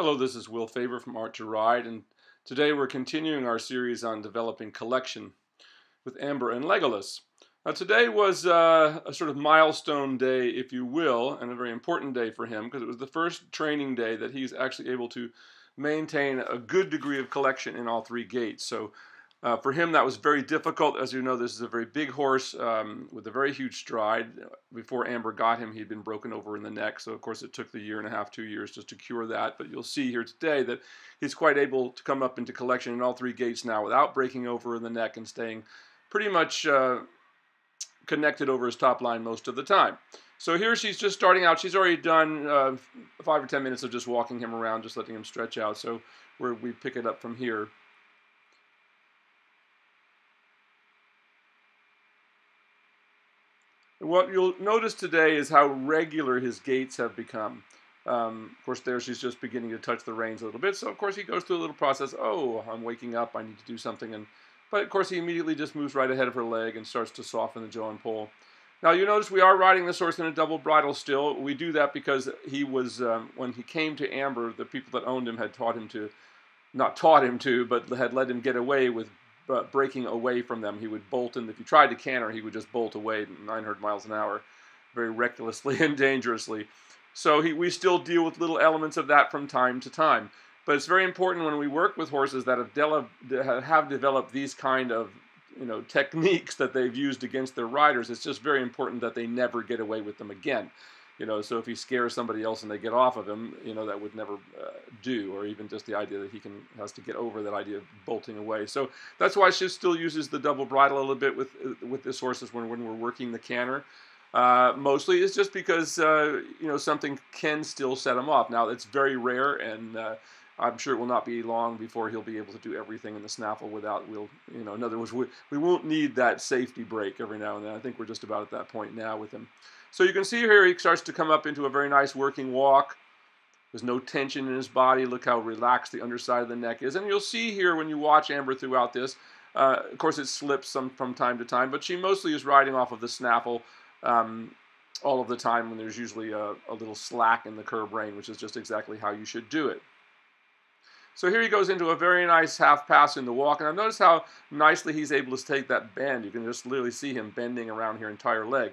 Hello, this is Will Faerber from Art to Ride, and today we're continuing our series on developing collection with Amber and Legolas. Now, today was uh, a sort of milestone day, if you will, and a very important day for him because it was the first training day that he's actually able to maintain a good degree of collection in all three gaits. So uh, for him, that was very difficult. As you know, this is a very big horse um, with a very huge stride. Before Amber got him, he'd been broken over in the neck. So, of course, it took the year and a half, two years just to cure that. But you'll see here today that he's quite able to come up into collection in all three gaits now without breaking over in the neck and staying pretty much uh, connected over his top line most of the time. So here she's just starting out. She's already done uh, five or ten minutes of just walking him around, just letting him stretch out. So where we pick it up from here. What you'll notice today is how regular his gaits have become. Um, of course, there she's just beginning to touch the reins a little bit. So, of course, he goes through a little process. Oh, I'm waking up. I need to do something. And But, of course, he immediately just moves right ahead of her leg and starts to soften the jaw and pull. Now, you notice we are riding this horse in a double bridle still. We do that because he was, um, when he came to Amber, the people that owned him had taught him to, not taught him to, but had let him get away with but breaking away from them. He would bolt, and if you tried to canter, he would just bolt away 900 miles an hour, very recklessly and dangerously. So he, we still deal with little elements of that from time to time. But it's very important when we work with horses that have, de- have developed these kind of you know techniques that they've used against their riders. It's just very important that they never get away with them again. You know, so if he scares somebody else and they get off of him, you know, that would never uh, do, or even just the idea that he can has to get over that idea of bolting away. So that's why she still uses the double bridle a little bit with uh, with this horses when when we're working the canter. Uh, mostly it's just because uh, you know something can still set him off. Now it's very rare, and uh, I'm sure it will not be long before he'll be able to do everything in the snaffle without we'll you know in other words we, we won't need that safety brake every now and then. I think we're just about at that point now with him. So you can see here he starts to come up into a very nice working walk. There's no tension in his body. Look how relaxed the underside of the neck is. And you'll see here when you watch Amber throughout this, uh, of course it slips some from time to time, but she mostly is riding off of the snaffle um, all of the time when there's usually a, a little slack in the curb rein, which is just exactly how you should do it. So here he goes into a very nice half pass in the walk, and I notice how nicely he's able to take that bend. You can just literally see him bending around here entire leg.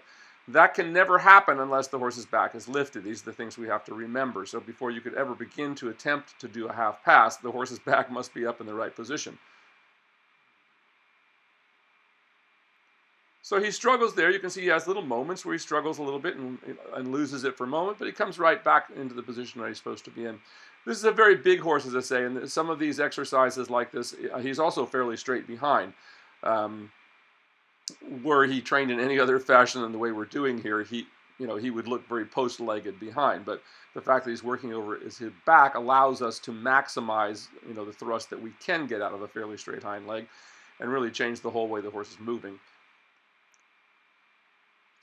That can never happen unless the horse's back is lifted. These are the things we have to remember. So before you could ever begin to attempt to do a half pass, the horse's back must be up in the right position. So he struggles there. You can see he has little moments where he struggles a little bit and, and loses it for a moment, but he comes right back into the position that he's supposed to be in. This is a very big horse, as I say, and some of these exercises like this, he's also fairly straight behind. Um, were he trained in any other fashion than the way we're doing here, he you know he would look very post-legged behind. But the fact that he's working over his back allows us to maximize you know the thrust that we can get out of a fairly straight hind leg, and really change the whole way the horse is moving.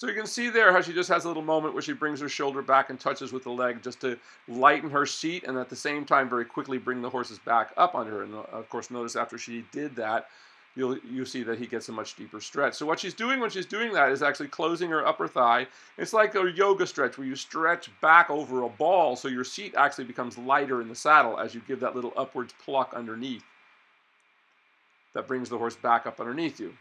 So you can see there how she just has a little moment where she brings her shoulder back and touches with the leg just to lighten her seat and at the same time very quickly bring the horse's back up under her. And uh, of course, notice after she did that, you'll you see that he gets a much deeper stretch. So what she's doing when she's doing that is actually closing her upper thigh. It's like a yoga stretch where you stretch back over a ball so your seat actually becomes lighter in the saddle as you give that little upwards pluck underneath. That brings the horse back up underneath you.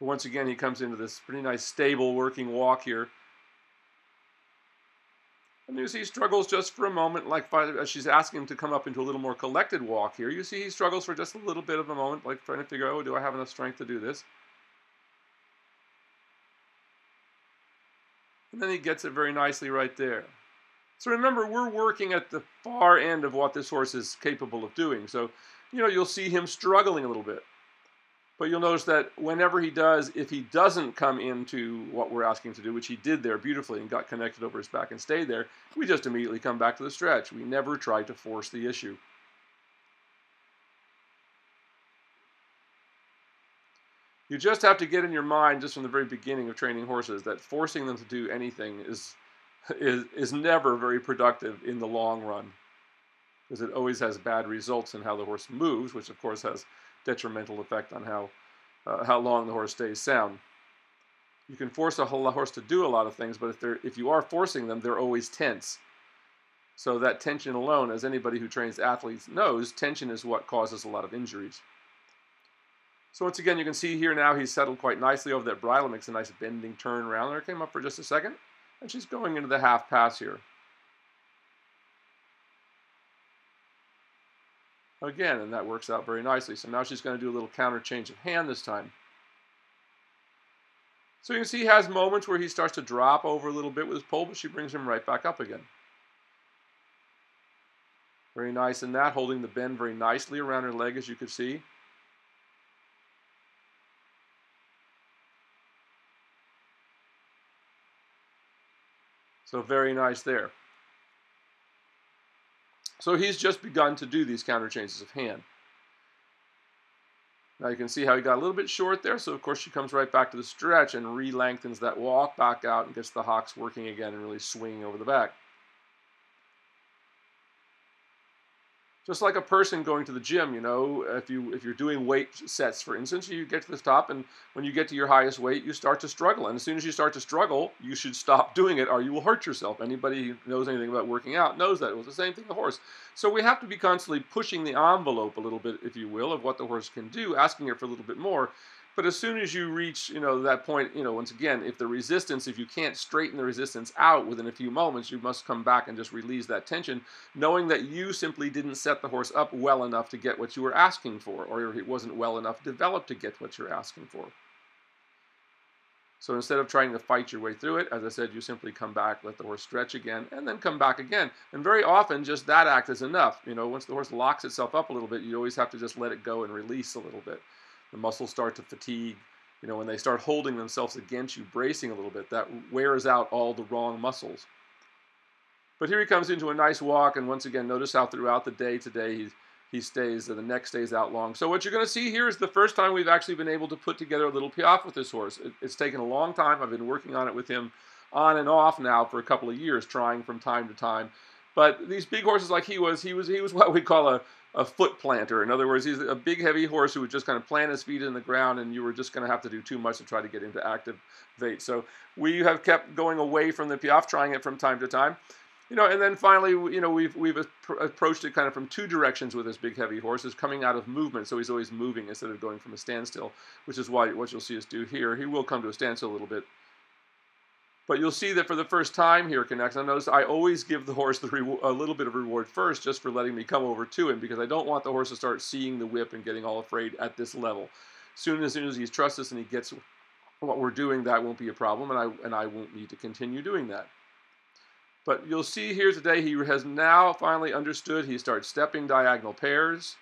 Once again, he comes into this pretty nice stable working walk here. And you see he struggles just for a moment, like as she's asking him to come up into a little more collected walk here. You see he struggles for just a little bit of a moment, like trying to figure out, oh, do I have enough strength to do this? And then he gets it very nicely right there. So remember, we're working at the far end of what this horse is capable of doing. So, you know, you'll see him struggling a little bit. But you'll notice that whenever he does, if he doesn't come into what we're asking to do, which he did there beautifully and got connected over his back and stayed there, we just immediately come back to the stretch. We never try to force the issue. You just have to get in your mind, just from the very beginning of training horses, that forcing them to do anything is, is, is never very productive in the long run. Because it always has bad results in how the horse moves, which of course has detrimental effect on how, uh, how long the horse stays sound. You can force a horse to do a lot of things, but if they're if you are forcing them, they're always tense. So that tension alone, as anybody who trains athletes knows, tension is what causes a lot of injuries. So once again, you can see here now he's settled quite nicely over that bridle, makes a nice bending turn around there. Came up for just a second, and she's going into the half pass here. Again, and that works out very nicely. So now she's going to do a little counter change of hand this time. So you can see he has moments where he starts to drop over a little bit with his poll, but she brings him right back up again. Very nice in that, holding the bend very nicely around her leg, as you can see. So very nice there. So he's just begun to do these counter changes of hand. Now you can see how he got a little bit short there, so of course she comes right back to the stretch and re-lengthens that walk back out and gets the hocks working again and really swinging over the back. Just like a person going to the gym you know if you if you're doing weight sets for instance you get to the top and when you get to your highest weight you start to struggle. And as soon as you start to struggle you should stop doing it or you will hurt yourself. Anybody who knows anything about working out knows that it was the same thing the horse. So we have to be constantly pushing the envelope a little bit if you will of what the horse can do asking it for a little bit more but as soon as you reach, you know, that point, you know, once again, if the resistance, if you can't straighten the resistance out within a few moments, you must come back and just release that tension, knowing that you simply didn't set the horse up well enough to get what you were asking for, or it wasn't well enough developed to get what you're asking for. So instead of trying to fight your way through it, as I said, you simply come back, let the horse stretch again, and then come back again. And very often, just that act is enough. You know, once the horse locks itself up a little bit, you always have to just let it go and release a little bit the muscles start to fatigue. You know, when they start holding themselves against you, bracing a little bit, that wears out all the wrong muscles. But here he comes into a nice walk, and once again, notice how throughout the day today he, he stays, the neck stays out long. So what you're going to see here is the first time we've actually been able to put together a little piaffe with this horse. It, it's taken a long time. I've been working on it with him on and off now for a couple of years, trying from time to time. But these big horses like he was, he was he was what we call a, a foot planter. In other words, he's a big heavy horse who would just kind of plant his feet in the ground and you were just going to have to do too much to try to get him to activate. So we have kept going away from the piaffe, trying it from time to time. You know, and then finally, you know, we've we've approached it kind of from two directions with this big heavy horse. Is coming out of movement, so he's always moving instead of going from a standstill, which is why what you'll see us do here. He will come to a standstill a little bit but you'll see that for the first time here, Connects, I notice I always give the horse the a little bit of reward first just for letting me come over to him because I don't want the horse to start seeing the whip and getting all afraid at this level. Soon as soon as he trusts us and he gets what we're doing, that won't be a problem, and I and I won't need to continue doing that. But you'll see here today he has now finally understood. He starts stepping diagonal pairs.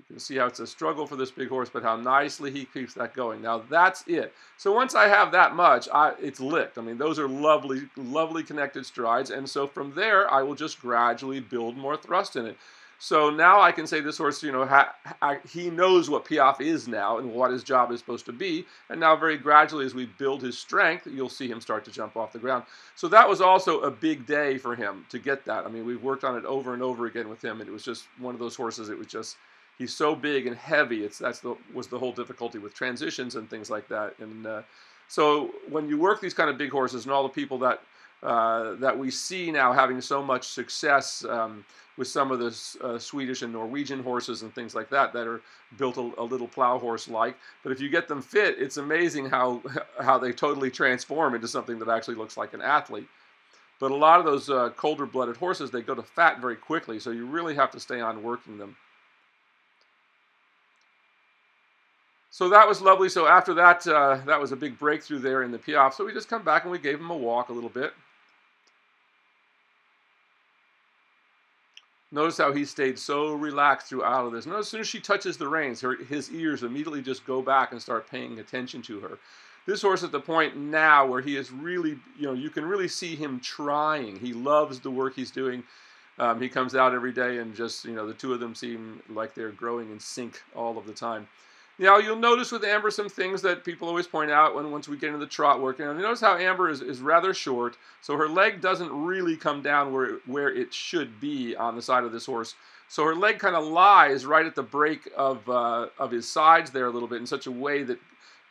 You can see how it's a struggle for this big horse, but how nicely he keeps that going. Now that's it. So once I have that much, I, it's licked. I mean, those are lovely, lovely connected strides. And so from there, I will just gradually build more thrust in it. So now I can say this horse, you know, ha, ha, he knows what piaffe is now and what his job is supposed to be. And now very gradually as we build his strength, you'll see him start to jump off the ground. So that was also a big day for him to get that. I mean, we've worked on it over and over again with him, and it was just one of those horses, it was just he's so big and heavy. It's that's the was the whole difficulty with transitions and things like that. And uh, so when you work these kind of big horses and all the people that uh, that we see now having so much success um, with some of the uh, Swedish and Norwegian horses and things like that that are built a, a, little plow horse like. But if you get them fit, it's amazing how how they totally transform into something that actually looks like an athlete. But a lot of those uh, colder blooded horses, they go to fat very quickly, so you really have to stay on working them. So that was lovely. So after that, uh, that was a big breakthrough there in the piaffe. So we just come back and we gave him a walk a little bit. Notice how he stayed so relaxed throughout of this. Notice as soon as she touches the reins, her, his ears immediately just go back and start paying attention to her. This horse at the point now where he is really, you know, you can really see him trying. He loves the work he's doing. Um, he comes out every day and just, you know, the two of them seem like they're growing in sync all of the time. Now you'll notice with Amber some things that people always point out when once we get into the trot work. And you notice how Amber is, is rather short, so her leg doesn't really come down where it, where it should be on the side of this horse. So her leg kind of lies right at the break of uh, of his sides there a little bit in such a way that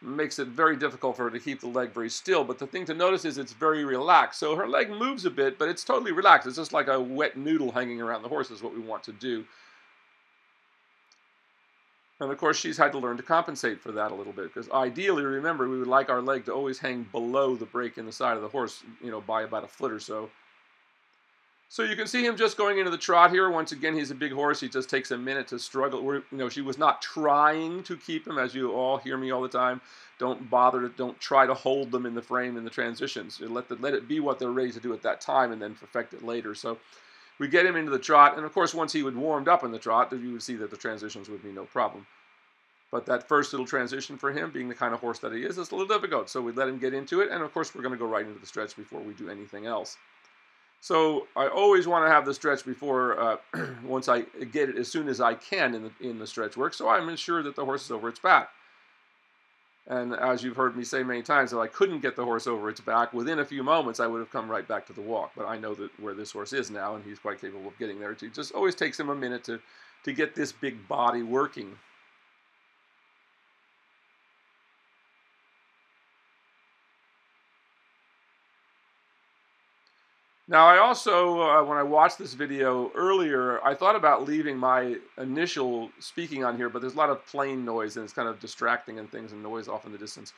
makes it very difficult for her to keep the leg very still. But the thing to notice is it's very relaxed. So her leg moves a bit, but it's totally relaxed. It's just like a wet noodle hanging around the horse is what we want to do. And of course, she's had to learn to compensate for that a little bit because ideally, remember, we would like our leg to always hang below the break in the side of the horse, you know, by about a foot or so. So you can see him just going into the trot here. Once again, he's a big horse. He just takes a minute to struggle. We're, you know, she was not trying to keep him, as you all hear me all the time. Don't bother to, don't try to hold them in the frame in the transitions. Let, the, let it be what they're ready to do at that time and then perfect it later. So we get him into the trot, and of course, once he would warmed up in the trot, you would see that the transitions would be no problem. But that first little transition for him, being the kind of horse that he is, is a little difficult. So we let him get into it, and of course, we're going to go right into the stretch before we do anything else. So I always want to have the stretch before, uh, once I get it as soon as I can in the, in the stretch work, so I'm sure that the horse is over its back. And as you've heard me say many times, if I couldn't get the horse over its back, within a few moments I would have come right back to the walk. But I know that where this horse is now, and he's quite capable of getting there. It just always takes him a minute to, to get this big body working. Now, I also, uh, when I watched this video earlier, I thought about leaving my initial speaking on here, but there's a lot of plane noise and it's kind of distracting and things and noise off in the distance.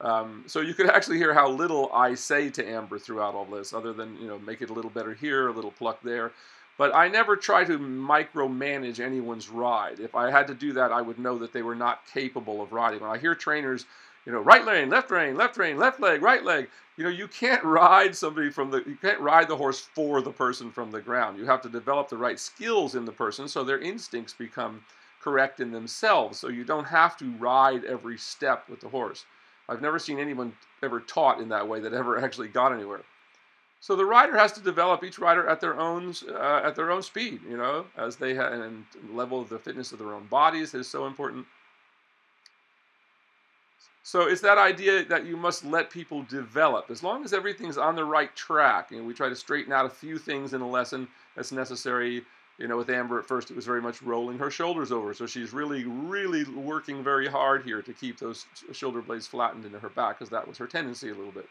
Um, so you could actually hear how little I say to Amber throughout all this, other than, you know, make it a little better here, a little pluck there. But I never try to micromanage anyone's ride. If I had to do that, I would know that they were not capable of riding. When I hear trainers you know, right lane, left rein, left rein, left leg, right leg. You know, you can't ride somebody from the, you can't ride the horse for the person from the ground. You have to develop the right skills in the person so their instincts become correct in themselves. So you don't have to ride every step with the horse. I've never seen anyone ever taught in that way that ever actually got anywhere. So the rider has to develop each rider at their own uh, at their own speed, you know, as they have, and level of the fitness of their own bodies is so important. So it's that idea that you must let people develop. As long as everything's on the right track, and we try to straighten out a few things in a lesson that's necessary. You know, with Amber at first, it was very much rolling her shoulders over. So she's really, really working very hard here to keep those shoulder blades flattened into her back, because that was her tendency a little bit.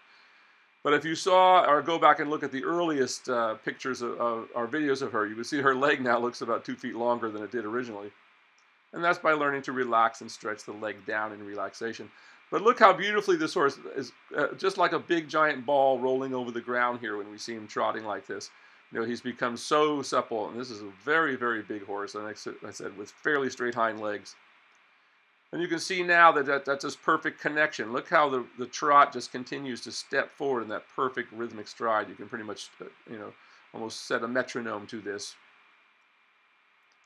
But if you saw, or go back and look at the earliest uh, pictures of, of, our videos of her, you would see her leg now looks about two feet longer than it did originally. And that's by learning to relax and stretch the leg down in relaxation. But look how beautifully this horse is, uh, just like a big giant ball rolling over the ground here when we see him trotting like this. You know, he's become so supple, and this is a very, very big horse, and I said, with fairly straight hind legs. And you can see now that, that that's just perfect connection. Look how the, the trot just continues to step forward in that perfect rhythmic stride. You can pretty much, uh, you know, almost set a metronome to this.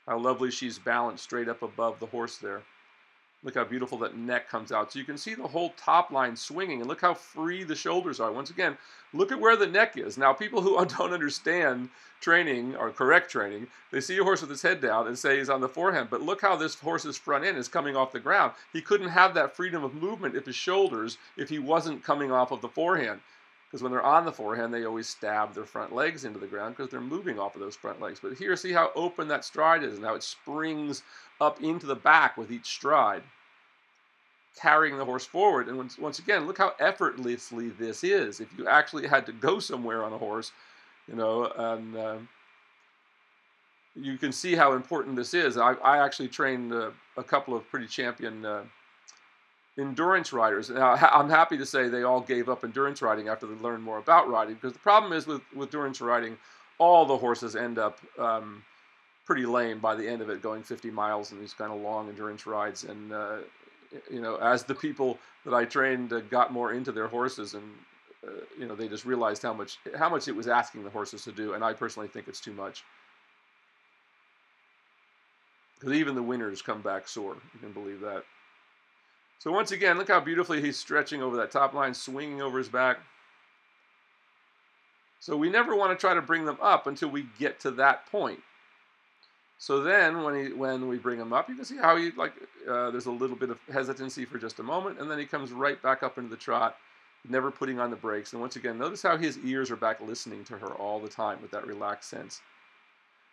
How lovely she's balanced straight up above the horse there. Look how beautiful that neck comes out. So you can see the whole top line swinging and look how free the shoulders are. Once again, look at where the neck is. Now, people who don't understand training or correct training, they see a horse with his head down and say he's on the forehand. But look how this horse's front end is coming off the ground. He couldn't have that freedom of movement if his shoulders, if he wasn't coming off of the forehand. Because when they're on the forehand, they always stab their front legs into the ground because they're moving off of those front legs. But here, see how open that stride is and how it springs up into the back with each stride carrying the horse forward. And once, once again, look how effortlessly this is. If you actually had to go somewhere on a horse, you know, and uh, you can see how important this is. I, I actually trained uh, a couple of pretty champion uh, endurance riders. Now, I'm happy to say they all gave up endurance riding after they learned more about riding because the problem is with, with endurance riding, all the horses end up um, pretty lame by the end of it, going 50 miles in these kind of long endurance rides. And uh, you know, as the people that I trained uh, got more into their horses, and uh, you know, they just realized how much how much it was asking the horses to do, and I personally think it's too much. Because even the winners come back sore. You can believe that. So once again, look how beautifully he's stretching over that top line, swinging over his back. So we never want to try to bring them up until we get to that point. So then, when he when we bring him up, you can see how he like uh, there's a little bit of hesitancy for just a moment, and then he comes right back up into the trot, never putting on the brakes. And once again, notice how his ears are back listening to her all the time with that relaxed sense.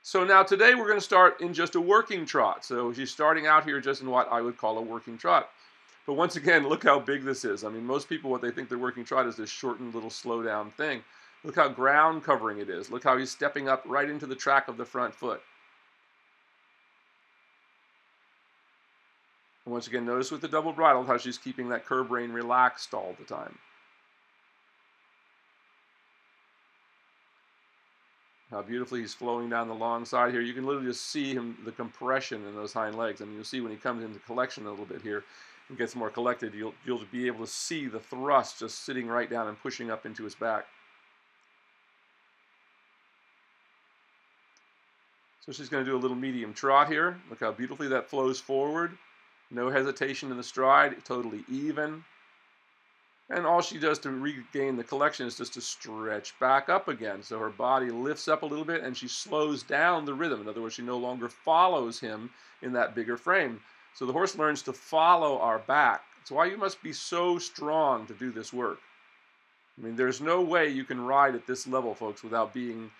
So now today we're going to start in just a working trot. So she's starting out here just in what I would call a working trot. But once again, look how big this is. I mean, most people, what they think they're working trot is this shortened little slow down thing. Look how ground covering it is. Look how he's stepping up right into the track of the front foot. And once again, notice with the double bridle how she's keeping that curb rein relaxed all the time. How beautifully he's flowing down the long side here. You can literally just see him, the compression in those hind legs. I mean, you'll see when he comes into collection a little bit here gets more collected, you'll, you'll be able to see the thrust just sitting right down and pushing up into his back. So she's going to do a little medium trot here. Look how beautifully that flows forward. No hesitation in the stride, totally even. And all she does to regain the collection is just to stretch back up again. So her body lifts up a little bit and she slows down the rhythm. In other words, she no longer follows him in that bigger frame. So the horse learns to follow our back. That's why you must be so strong to do this work. I mean, there's no way you can ride at this level, folks, without being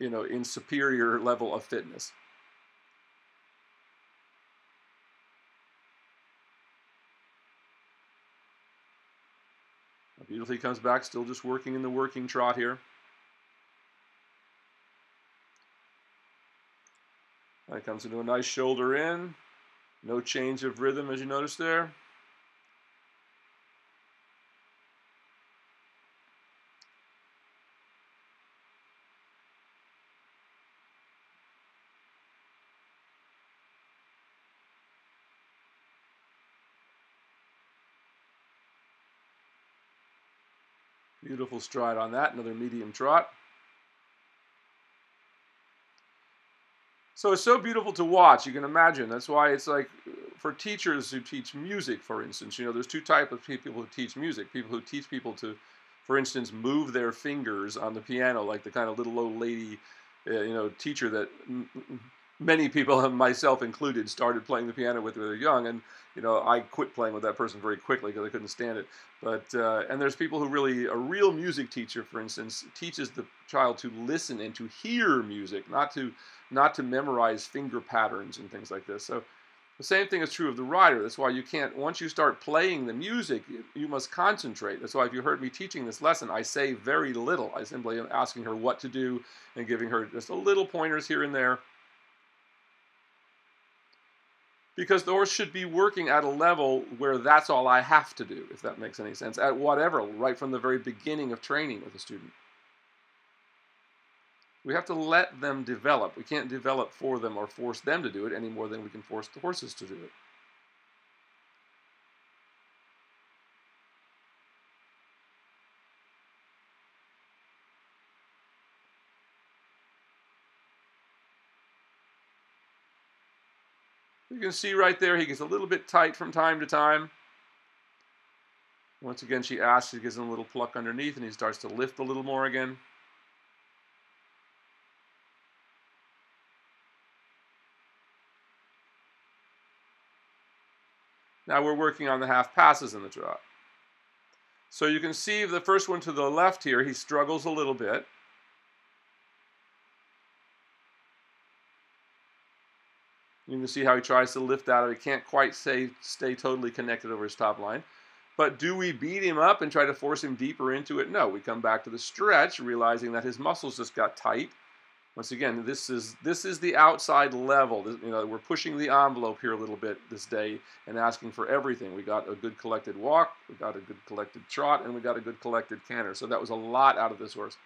you know, in superior level of fitness. Beautifully comes back, still just working in the working trot here. That comes into a nice shoulder in. No change of rhythm as you notice there. Beautiful stride on that, another medium trot. So it's so beautiful to watch. You can imagine. That's why it's like for teachers who teach music, for instance. You know, there's two types of people who teach music. People who teach people to, for instance, move their fingers on the piano, like the kind of little old lady, uh, you know, teacher that many people, myself included, started playing the piano with when they were young, and you know I quit playing with that person very quickly because I couldn't stand it. But uh, and there's people who really a real music teacher, for instance, teaches the child to listen and to hear music, not to not to memorize finger patterns and things like this. So. The same thing is true of the rider. That's why you can't, once you start playing the music, you must concentrate. That's why if you heard me teaching this lesson, I say very little. I simply am asking her what to do and giving her just a little pointers here and there because the horse should be working at a level where that's all I have to do, if that makes any sense, at whatever, right from the very beginning of training with a student. We have to let them develop. We can't develop for them or force them to do it any more than we can force the horses to do it. You can see right there he gets a little bit tight from time to time. Once again, she asks, she gives him a little pluck underneath, and he starts to lift a little more again. Now we're working on the half passes in the trot. So you can see the first one to the left here, he struggles a little bit. You can see how he tries to lift out of it. He can't quite say, stay totally connected over his top line. But do we beat him up and try to force him deeper into it? No. We come back to the stretch, realizing that his muscles just got tight. Once again, this is this is the outside level. You know, we're pushing the envelope here a little bit this day and asking for everything. We got a good collected walk, we got a good collected trot, and we got a good collected canter. So that was a lot out of this horse.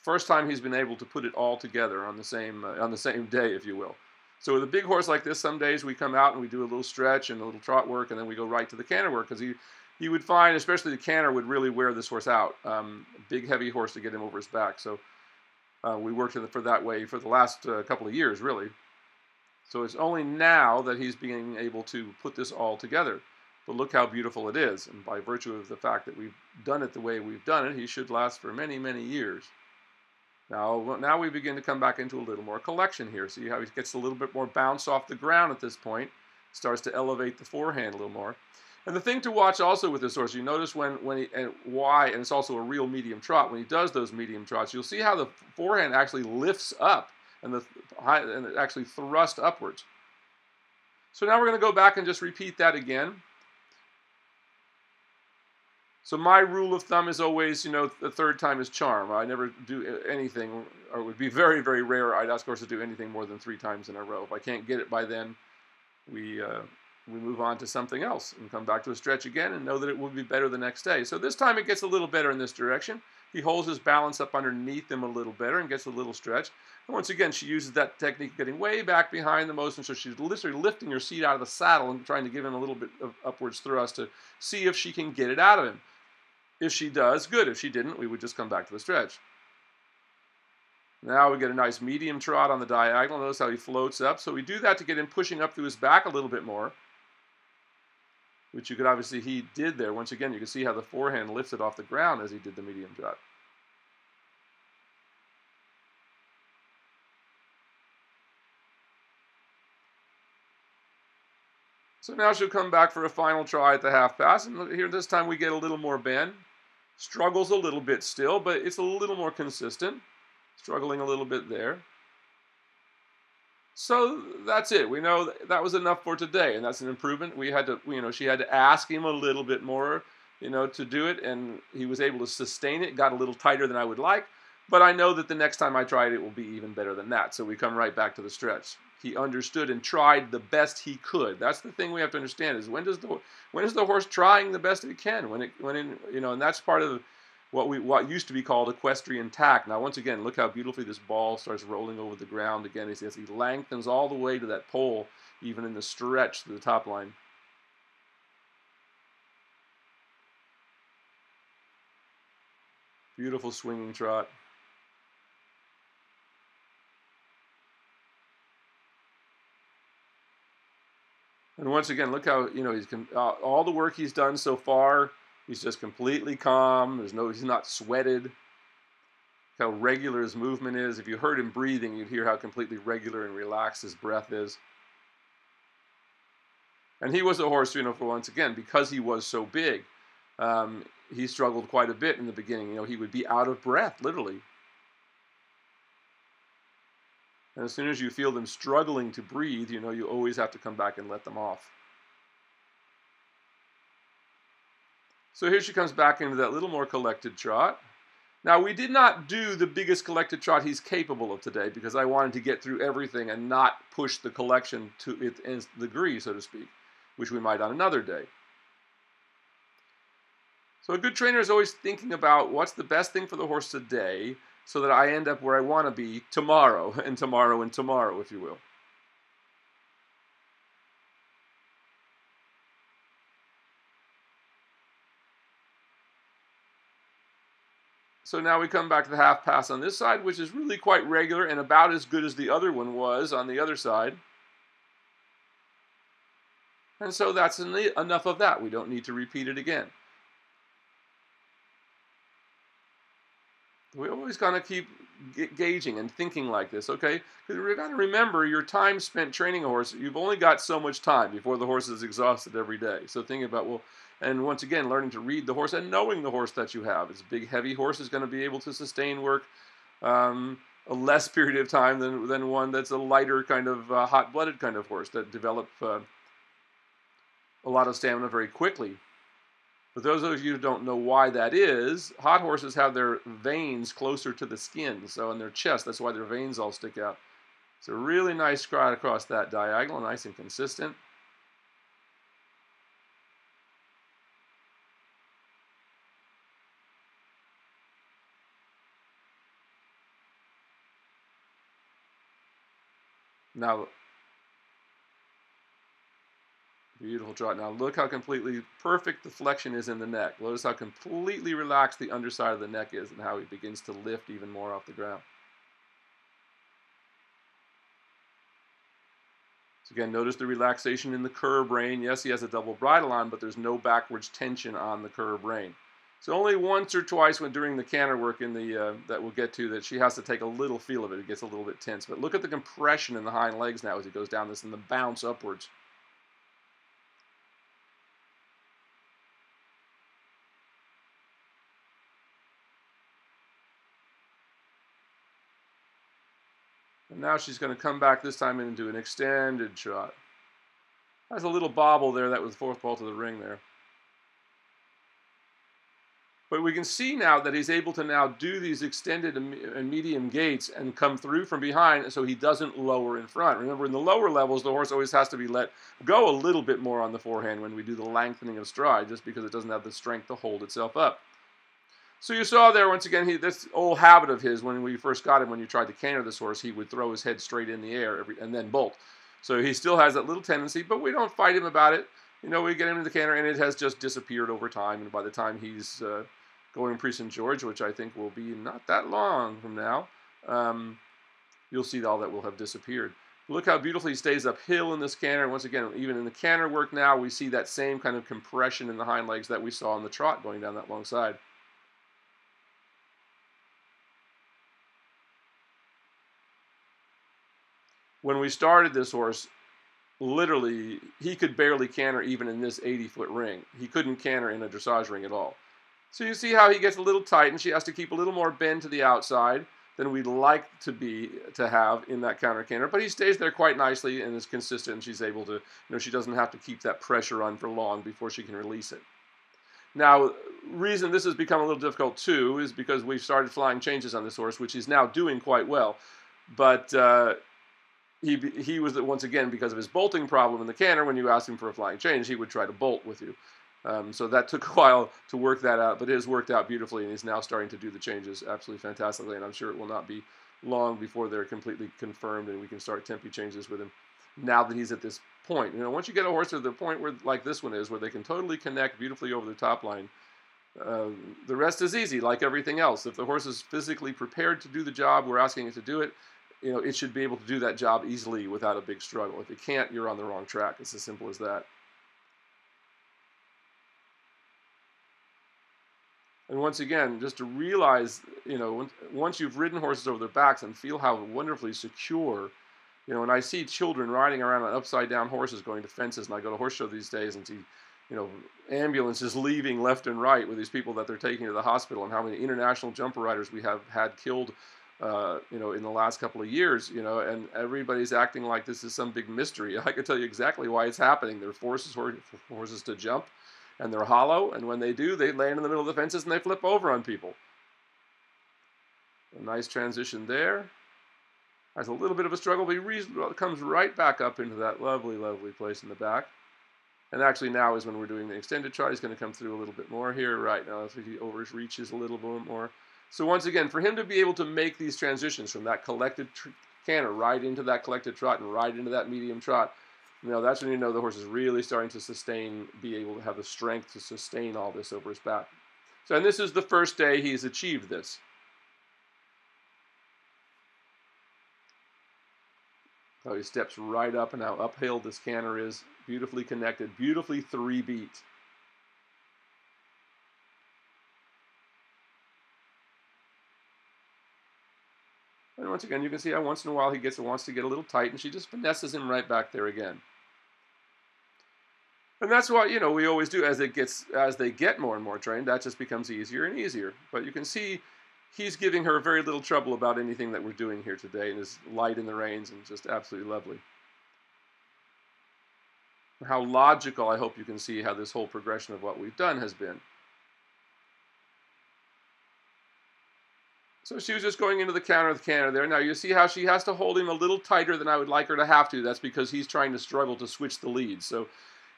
First time he's been able to put it all together on the same uh, on the same day, if you will. So with a big horse like this, some days we come out and we do a little stretch and a little trot work, and then we go right to the canter work because he he would find, especially the canter, would really wear this horse out. Um, big, heavy horse to get him over his back. So uh, we worked for that way for the last uh, couple of years, really. So it's only now that he's being able to put this all together. But look how beautiful it is. And by virtue of the fact that we've done it the way we've done it, he should last for many, many years. Now, now we begin to come back into a little more collection here. See how he gets a little bit more bounce off the ground at this point. Starts to elevate the forehand a little more. And the thing to watch also with this horse, you notice when, when he, and why, and it's also a real medium trot, when he does those medium trots, you'll see how the forehand actually lifts up and, the, and it actually thrust upwards. So now we're going to go back and just repeat that again. So my rule of thumb is always, you know, the third time is charm. I never do anything, or it would be very, very rare I'd ask horse to do anything more than three times in a row. If I can't get it by then, we uh, we move on to something else and come back to a stretch again and know that it will be better the next day. So this time it gets a little better in this direction. He holds his balance up underneath him a little better and gets a little stretch. And once again, she uses that technique of getting way back behind the motion, so she's literally lifting her seat out of the saddle and trying to give him a little bit of upwards thrust to see if she can get it out of him. If she does, good. If she didn't, we would just come back to the stretch. Now we get a nice medium trot on the diagonal. Notice how he floats up. So we do that to get him pushing up through his back a little bit more, which you could obviously, he did there. Once again, you can see how the forehand lifted off the ground as he did the medium trot. So now she'll come back for a final try at the half pass. And here this time we get a little more bend. Struggles a little bit still, but it's a little more consistent. Struggling a little bit there. So that's it. We know that was enough for today, and that's an improvement. We had to, you know, she had to ask him a little bit more, you know, to do it, and he was able to sustain it. Got a little tighter than I would like, but I know that the next time I try it, it will be even better than that. So we come right back to the stretch he understood and tried the best he could. That's the thing we have to understand is when does the when is the horse trying the best it can? When it when in, you know, and that's part of what we what used to be called equestrian tack. Now once again, look how beautifully this ball starts rolling over the ground again as he lengthens all the way to that poll, even in the stretch to the top line. Beautiful swinging trot. And once again, look how you know he's uh, all the work he's done so far. He's just completely calm. There's no he's not sweated. How regular his movement is. If you heard him breathing, you'd hear how completely regular and relaxed his breath is. And he was a horse, you know, for once again, because he was so big, um, he struggled quite a bit in the beginning. You know, he would be out of breath, literally. And as soon as you feel them struggling to breathe, you know you always have to come back and let them off. So here she comes back into that little more collected trot. Now, we did not do the biggest collected trot he's capable of today because I wanted to get through everything and not push the collection to its degree, so to speak, which we might on another day. So a good trainer is always thinking about what's the best thing for the horse today so that I end up where I want to be tomorrow and tomorrow and tomorrow, if you will. So now we come back to the half pass on this side, which is really quite regular and about as good as the other one was on the other side. And so that's enough of that. We don't need to repeat it again. We always got to keep gauging and thinking like this, okay? Because we got to remember your time spent training a horse. You've only got so much time before the horse is exhausted every day. So think about well, and once again, learning to read the horse and knowing the horse that you have. It's a big, heavy horse is going to be able to sustain work um, a less period of time than than one that's a lighter kind of uh, hot-blooded kind of horse that develop uh, a lot of stamina very quickly. For those of you who don't know why that is, hot horses have their veins closer to the skin, so in their chest, that's why their veins all stick out. It's a really nice stride across that diagonal, nice and consistent. Now, Beautiful trot. Now look how completely perfect the flexion is in the neck. Notice how completely relaxed the underside of the neck is and how he begins to lift even more off the ground. So again, notice the relaxation in the curb rein. Yes, he has a double bridle on, but there's no backwards tension on the curb rein. So only once or twice when during the canter work in the uh, that we'll get to that she has to take a little feel of it. It gets a little bit tense. But look at the compression in the hind legs now as he goes down this and the bounce upwards. And now she's going to come back this time into an extended trot. That's a little bobble there. That was fourth ball to the ring there. But we can see now that he's able to now do these extended and medium gaits and come through from behind so he doesn't lower in front. Remember, in the lower levels, the horse always has to be let go a little bit more on the forehand when we do the lengthening of stride just because it doesn't have the strength to hold itself up. So you saw there, once again, he, this old habit of his, when we first got him, when you tried to canter this horse, he would throw his head straight in the air every, and then bolt. So he still has that little tendency, but we don't fight him about it. You know, we get him in the canter, and it has just disappeared over time. And by the time he's uh, going Prix St. Georges, which I think will be not that long from now, um, you'll see all that will have disappeared. Look how beautifully he stays uphill in this canter. Once again, even in the canter work now, we see that same kind of compression in the hind legs that we saw in the trot going down that long side. When we started this horse, literally, he could barely canter even in this 80-foot ring. He couldn't canter in a dressage ring at all. So you see how he gets a little tight and she has to keep a little more bend to the outside than we'd like to be to have in that counter canter. But he stays there quite nicely and is consistent and she's able to, you know, she doesn't have to keep that pressure on for long before she can release it. Now, reason this has become a little difficult too is because we've started flying changes on this horse, which he's now doing quite well. But uh, he he was once again because of his bolting problem in the canter. When you asked him for a flying change, he would try to bolt with you. Um, so that took a while to work that out, but it has worked out beautifully, and he's now starting to do the changes absolutely fantastically. And I'm sure it will not be long before they're completely confirmed, and we can start tempi changes with him. Now that he's at this point, you know, once you get a horse to the point where, like this one is, where they can totally connect beautifully over the top line, uh, the rest is easy, like everything else. If the horse is physically prepared to do the job, we're asking it to do it. You know, it should be able to do that job easily without a big struggle. If it can't, you're on the wrong track. It's as simple as that. And once again, just to realize, you know, once you've ridden horses over their backs and feel how wonderfully secure, you know, and I see children riding around on upside down horses going to fences, and I go to horse show these days and see, you know, ambulances leaving left and right with these people that they're taking to the hospital, and how many international jumper riders we have had killed, uh, you know, in the last couple of years, you know, and everybody's acting like this is some big mystery. I can tell you exactly why it's happening. They're forces horses to jump and they're hollow, and when they do, they land in the middle of the fences and they flip over on people. A nice transition there. Has a little bit of a struggle, but he comes right back up into that lovely, lovely place in the back. And actually now is when we're doing the extended trot. He's going to come through a little bit more here. Right now, if he overreaches a little bit more. So once again, for him to be able to make these transitions from that collected canter right into that collected trot and right into that medium trot, you know, that's when you know the horse is really starting to sustain, be able to have the strength to sustain all this over his back. So, and this is the first day he's achieved this. So he steps right up and how uphill this canter is, beautifully connected, beautifully three beat. Once again, you can see how once in a while he gets wants to get a little tight, and she just finesses him right back there again. And that's what you know we always do as it gets as they get more and more trained. That just becomes easier and easier. But you can see he's giving her very little trouble about anything that we're doing here today, and is light in the reins and just absolutely lovely. How logical I hope you can see how this whole progression of what we've done has been. So she was just going into the counter with canter there. Now you see how she has to hold him a little tighter than I would like her to have to. That's because he's trying to struggle to switch the lead. So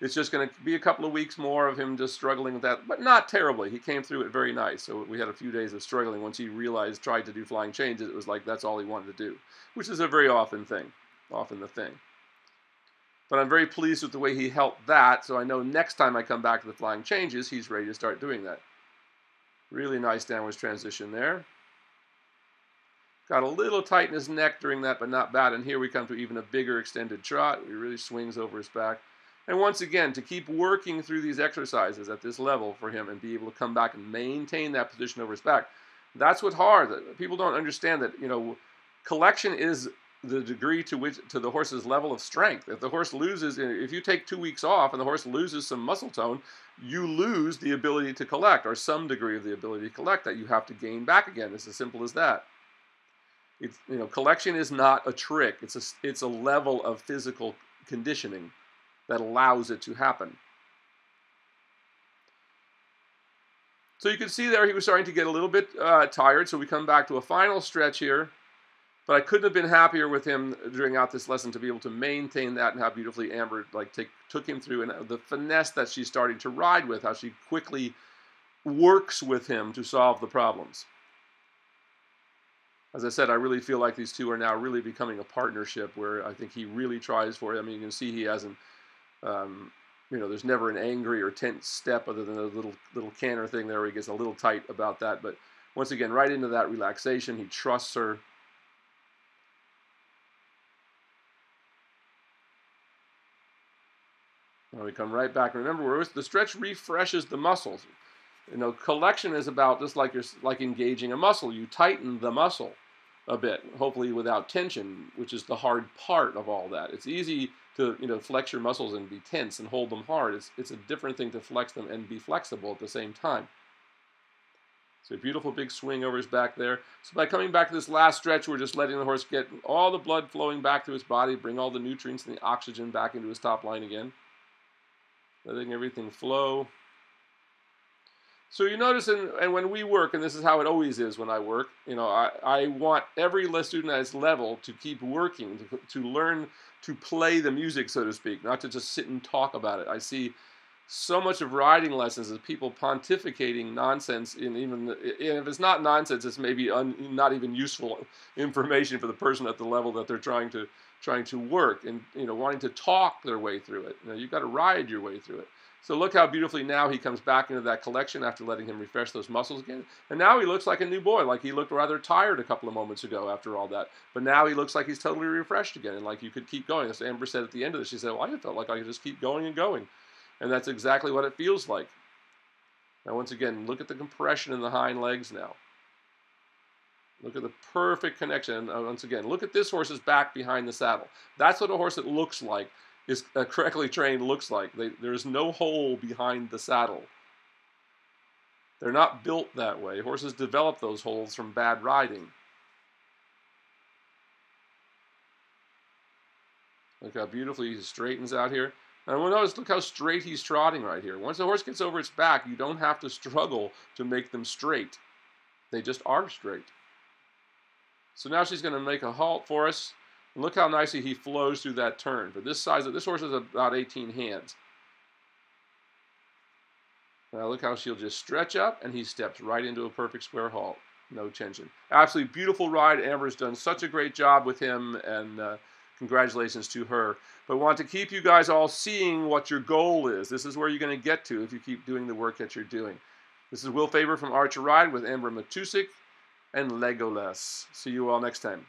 it's just going to be a couple of weeks more of him just struggling with that, but not terribly. He came through it very nice. So we had a few days of struggling. Once he realized, tried to do flying changes, it was like that's all he wanted to do, which is a very often thing, often the thing. But I'm very pleased with the way he helped that. So I know next time I come back to the flying changes, he's ready to start doing that. Really nice downwards transition there. Got a little tight in his neck during that, but not bad. And here we come to even a bigger extended trot. He really swings over his back. And once again, to keep working through these exercises at this level for him and be able to come back and maintain that position over his back, that's what's hard. People don't understand that, you know, collection is the degree to which to the horse's level of strength. If the horse loses, if you take two weeks off and the horse loses some muscle tone, you lose the ability to collect or some degree of the ability to collect that you have to gain back again. It's as simple as that. It's, you know, collection is not a trick. It's a, it's a level of physical conditioning that allows it to happen. So you can see there he was starting to get a little bit uh, tired. So we come back to a final stretch here. But I couldn't have been happier with him during out this lesson to be able to maintain that and how beautifully Amber like take, took him through and the finesse that she's starting to ride with, how she quickly works with him to solve the problems. As I said, I really feel like these two are now really becoming a partnership where I think he really tries for it. I mean, you can see he hasn't, um, you know, there's never an angry or tense step other than a little little canter thing there where he gets a little tight about that. But once again, right into that relaxation, he trusts her. Now we come right back. Remember, the stretch refreshes the muscles. You know, collection is about just like you're like engaging a muscle. You tighten the muscle a bit, hopefully without tension, which is the hard part of all that. It's easy to you know flex your muscles and be tense and hold them hard. It's it's a different thing to flex them and be flexible at the same time. So a beautiful big swing over his back there. So by coming back to this last stretch, we're just letting the horse get all the blood flowing back to his body, bring all the nutrients and the oxygen back into his top line again. Letting everything flow. So you notice, in, and when we work, and this is how it always is when I work, you know, I, I want every student at his level to keep working, to, to learn to play the music, so to speak, not to just sit and talk about it. I see so much of riding lessons as people pontificating nonsense, and even and if it's not nonsense, it's maybe un, not even useful information for the person at the level that they're trying to trying to work, and you know, wanting to talk their way through it. You know, you've got to ride your way through it. So look how beautifully now he comes back into that collection after letting him refresh those muscles again. And now he looks like a new boy, like he looked rather tired a couple of moments ago after all that. But now he looks like he's totally refreshed again and like you could keep going. As Amber said at the end of this, she said, well, I felt like I could just keep going and going. And that's exactly what it feels like. Now once again, look at the compression in the hind legs now. Look at the perfect connection. Uh, once again, look at this horse's back behind the saddle. That's what a horse that looks like is uh, correctly trained looks like. They, there's no hole behind the saddle. They're not built that way. Horses develop those holes from bad riding. Look how beautifully he straightens out here. And we'll notice, look how straight he's trotting right here. Once the horse gets over its back, you don't have to struggle to make them straight. They just are straight. So now she's going to make a halt for us. And look how nicely he flows through that turn. For this size, this horse is about 18 hands. Now look how she'll just stretch up and he steps right into a perfect square halt. No tension. Absolutely beautiful ride. Amber's done such a great job with him and uh, congratulations to her. But want to keep you guys all seeing what your goal is. This is where you're going to get to if you keep doing the work that you're doing. This is Will Faerber from Art2Ride with Amber Matusik and Legolas. See you all next time.